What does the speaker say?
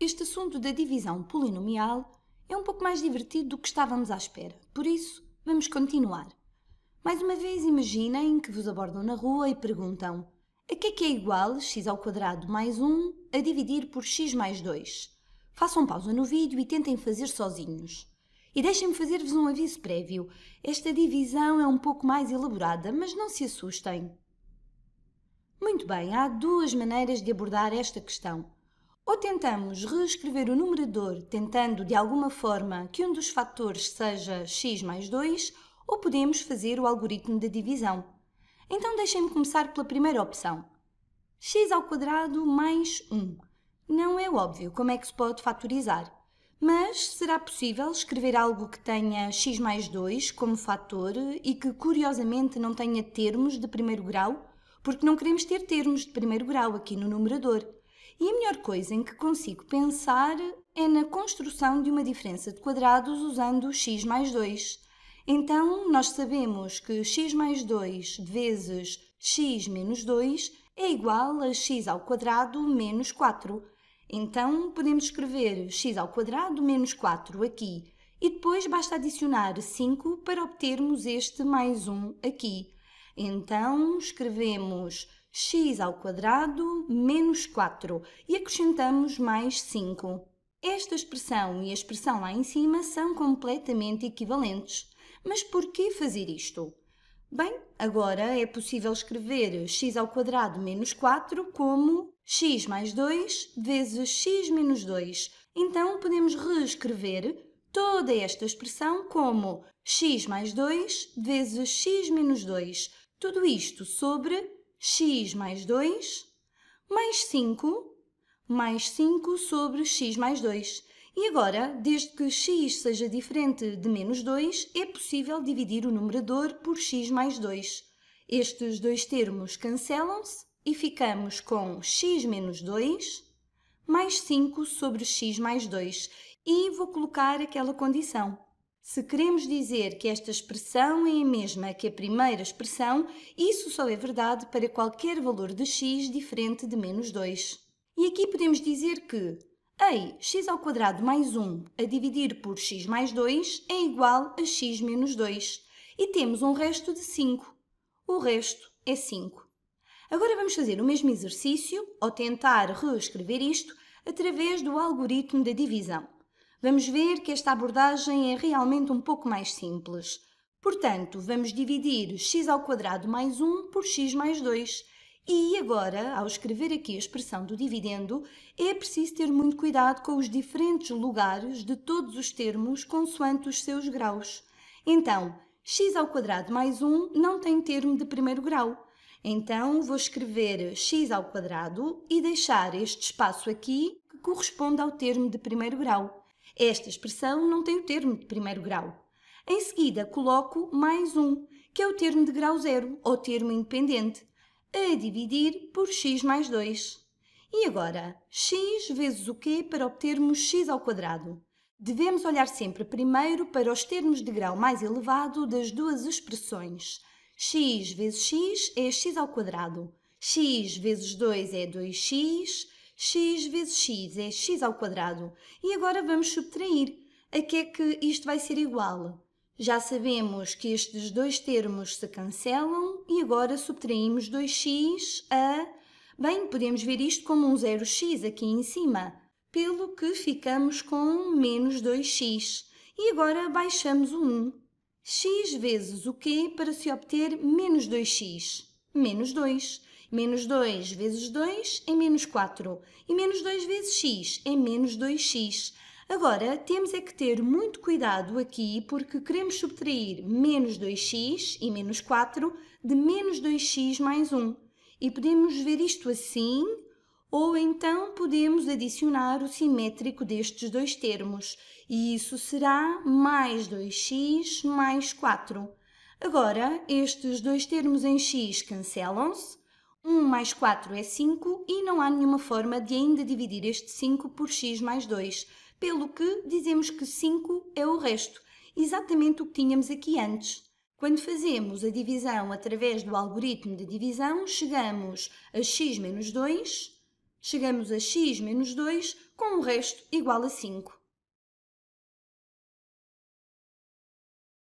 Este assunto da divisão polinomial é um pouco mais divertido do que estávamos à espera, por isso vamos continuar. Mais uma vez, imaginem que vos abordam na rua e perguntam a que é que é igual x ao quadrado mais 1 a dividir por x mais 2? Façam pausa no vídeo e tentem fazer sozinhos. E deixem-me fazer-vos um aviso prévio. Esta divisão é um pouco mais elaborada, mas não se assustem. Muito bem, há duas maneiras de abordar esta questão. Ou tentamos reescrever o numerador tentando de alguma forma que um dos fatores seja x mais 2, ou podemos fazer o algoritmo da divisão. Então deixem-me começar pela primeira opção. x ao quadrado mais 1. Não é óbvio como é que se pode fatorizar, mas será possível escrever algo que tenha x mais 2 como fator e que curiosamente não tenha termos de primeiro grau? porque não queremos ter termos de primeiro grau aqui no numerador. E a melhor coisa em que consigo pensar é na construção de uma diferença de quadrados usando x mais 2. Então, nós sabemos que x mais 2 vezes x menos 2 é igual a x ao quadrado menos 4. Então, podemos escrever x ao quadrado menos 4 aqui e depois basta adicionar 5 para obtermos este mais 1 aqui. Então, escrevemos x ao quadrado menos 4 e acrescentamos mais 5. Esta expressão e a expressão lá em cima são completamente equivalentes. Mas por que fazer isto? Bem, agora é possível escrever x ao quadrado menos 4 como x mais 2 vezes x menos 2. Então, podemos reescrever toda esta expressão como x mais 2 vezes x menos 2 tudo isto sobre x mais 2 mais 5 mais 5 sobre x mais 2. E agora, desde que x seja diferente de menos 2, é possível dividir o numerador por x mais 2. Estes dois termos cancelam-se e ficamos com x menos 2 mais 5 sobre x mais 2. E vou colocar aquela condição. Se queremos dizer que esta expressão é a mesma que a primeira expressão, isso só é verdade para qualquer valor de x diferente de menos 2. E aqui podemos dizer que ei, x ao quadrado mais 1 a dividir por x mais 2 é igual a x menos 2. E temos um resto de 5. O resto é 5. Agora vamos fazer o mesmo exercício, ou tentar reescrever isto, através do algoritmo da divisão vamos ver que esta abordagem é realmente um pouco mais simples. Portanto, vamos dividir x ao quadrado mais 1 por x mais 2. E agora, ao escrever aqui a expressão do dividendo, é preciso ter muito cuidado com os diferentes lugares de todos os termos consoante os seus graus. Então, x ao quadrado mais 1 não tem termo de primeiro grau. Então, vou escrever x ao quadrado e deixar este espaço aqui que corresponde ao termo de primeiro grau. Esta expressão não tem o termo de primeiro grau. Em seguida, coloco mais um, que é o termo de grau zero, ou termo independente, a dividir por x mais 2. E agora, x vezes o quê para obtermos x ao quadrado? Devemos olhar sempre primeiro para os termos de grau mais elevado das duas expressões. x vezes x é x ao quadrado. x vezes 2 é 2x x vezes x é x ao quadrado. E agora vamos subtrair. A que é que isto vai ser igual? Já sabemos que estes dois termos se cancelam e agora subtraímos 2x a... Bem, podemos ver isto como um 0x aqui em cima, pelo que ficamos com menos 2x. E agora baixamos o 1. x vezes o quê para se obter menos 2x? Menos 2. Menos 2 vezes 2 é menos 4. E menos 2 vezes x é menos 2x. Agora, temos é que ter muito cuidado aqui porque queremos subtrair menos 2x e menos 4 de menos 2x mais 1. E podemos ver isto assim, ou então podemos adicionar o simétrico destes dois termos. E isso será mais 2x mais 4. Agora, estes dois termos em x cancelam-se 1 mais 4 é 5 e não há nenhuma forma de ainda dividir este 5 por x mais 2, pelo que dizemos que 5 é o resto, exatamente o que tínhamos aqui antes. Quando fazemos a divisão através do algoritmo de divisão, chegamos a x menos 2 Chegamos a x menos 2 com o resto igual a 5.